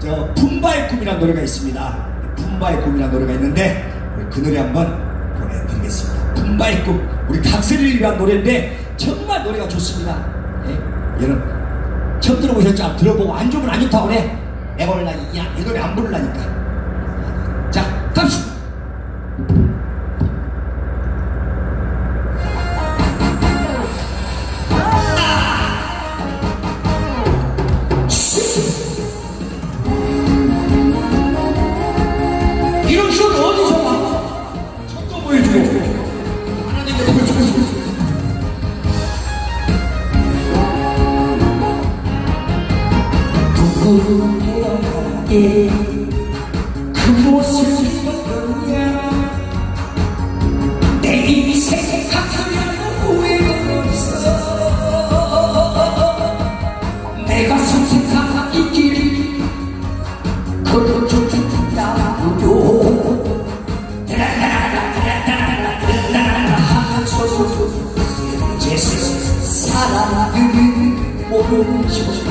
저 품바의 꿈이라는 노래가 있습니다. 품바의 꿈이라는 노래가 있는데 그 노래 한번 보내드리겠습니다. 품바의 꿈 우리 각설이를 위한 노래인데 정말 노래가 좋습니다. 예? 여러분 처음 들어보셨죠? 들어보고 안 좋으면 안 좋다고 그래. 내가 원래 야, 이 노래 안 부르려니까. 자, 갑시다. 누구에게 그 모습이 어떠냐? 내 인생 가슴에 후회가 없어. 내가 선택한 이 길이 걸어주겠다고요 제 사랑을 모르는 인생이야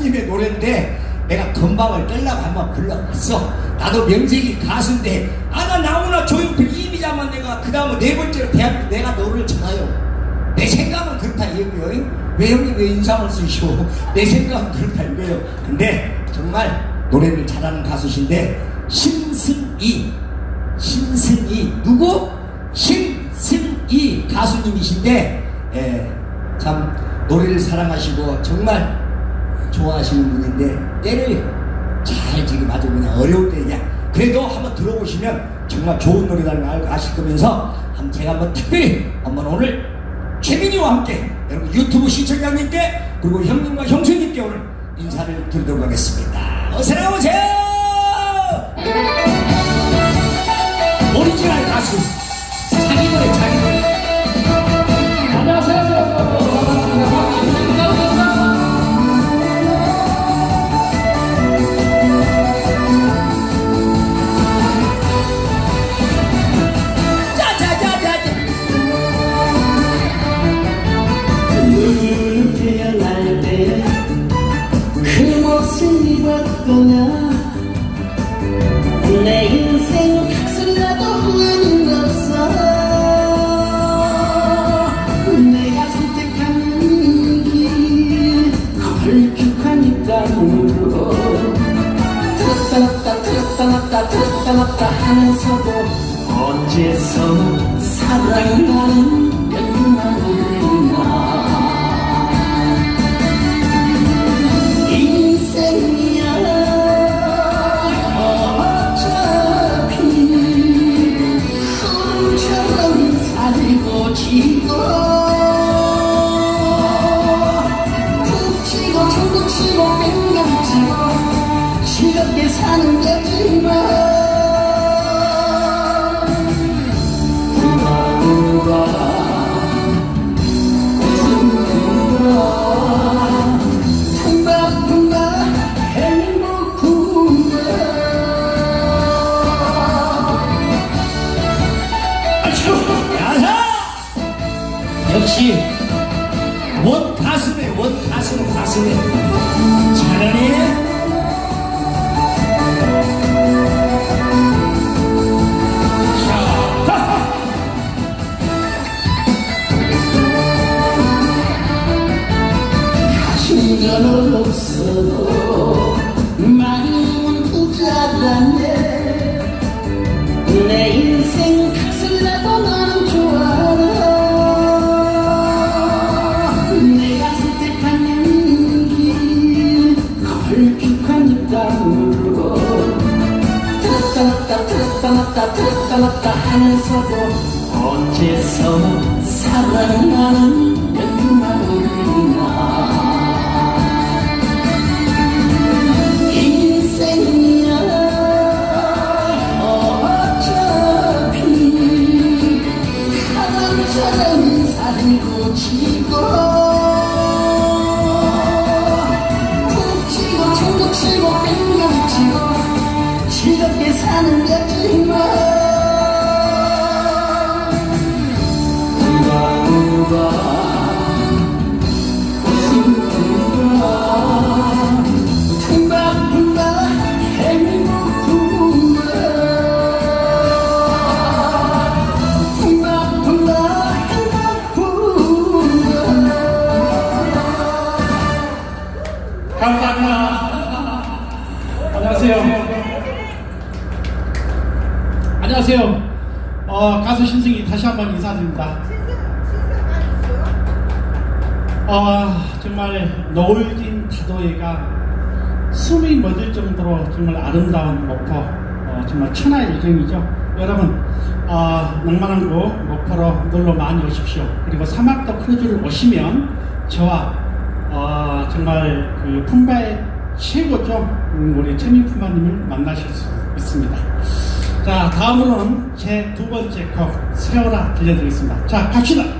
가수님의 노래인데 내가 건방을 떼려고 한번 불러봤어. 나도 명색이 가수인데 아나 나무나 조용필 이미자만 내가 그 다음에 네 번째로 대한민국 내가 노래를 전하요. 내 생각은 그렇다 이거요. 왜 형님 왜 인상을 쓰시오? 내 생각은 그렇다 이거요. 근데 정말 노래를 잘하는 가수신데 신승이 신승이 누구? 신승이 가수님이신데 예, 참 노래를 사랑하시고 정말 좋아하시는 분인데 때를 잘 지금 아주 그냥 어려울 때 그냥 그래도 한번 들어보시면 정말 좋은 노래라는 걸 아실 거면서 한번 제가 한번 특별히 한번 오늘 최민희와 함께 여러분 유튜브 시청자님께 그리고 형님과 형수님께 오늘 인사를 드리도록 하겠습니다. 어서 나오세요! 오리지널 가수 자기 노래 자기 걸쭉한 이 땅으로. 들었다 놨다 들었다 놨다 들었다 놨다 하면서도 어째서 사랑하는 들었다 놨다 하면서도 어째서 사랑하는 안녕하세요. 어, 가수 신승이 다시 한번 인사드립니다. 어, 정말 노을진 다도해가 숨이 멎을 정도로 정말 아름다운 목포, 어, 정말 천하의 일경이죠. 여러분, 어, 낭만한 곳 목포로 놀러 많이 오십시오. 그리고 사막도 크루즈를 오시면 저와 어, 정말 그 품바의 최고죠. 음, 우리 최민 품바님을 만나실 수 있습니다. 자, 다음으로는 제 두 번째 곡, 세월아 들려드리겠습니다. 자, 갑시다!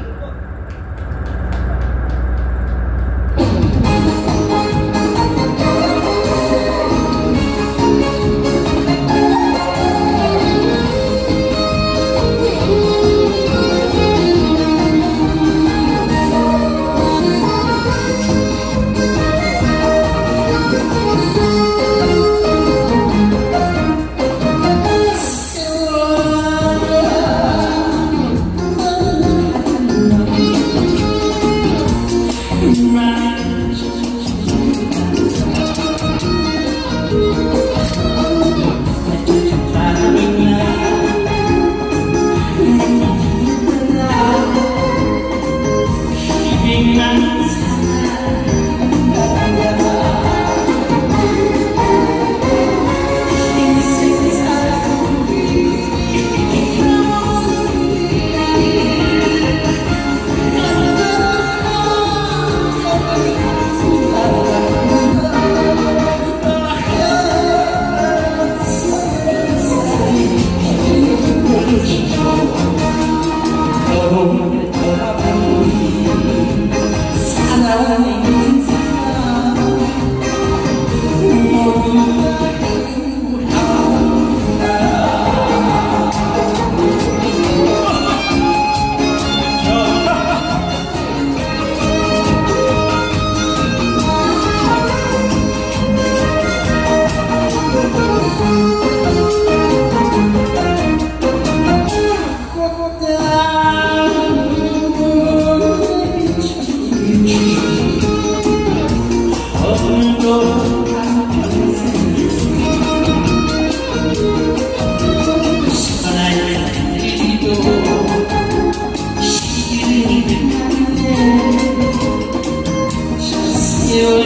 사랑이 모든 You.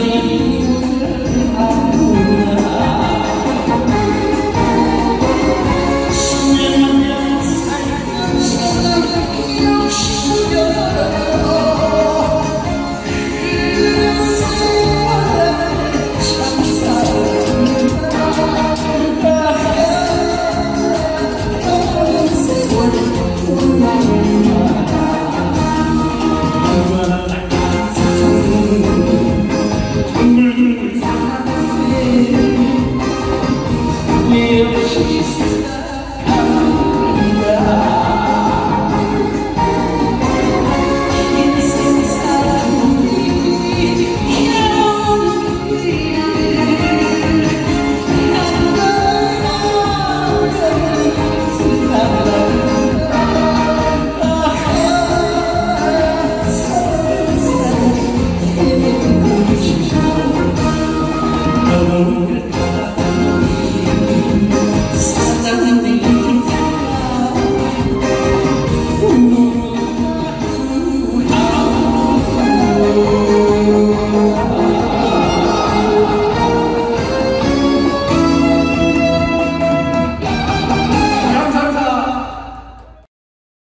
Lord.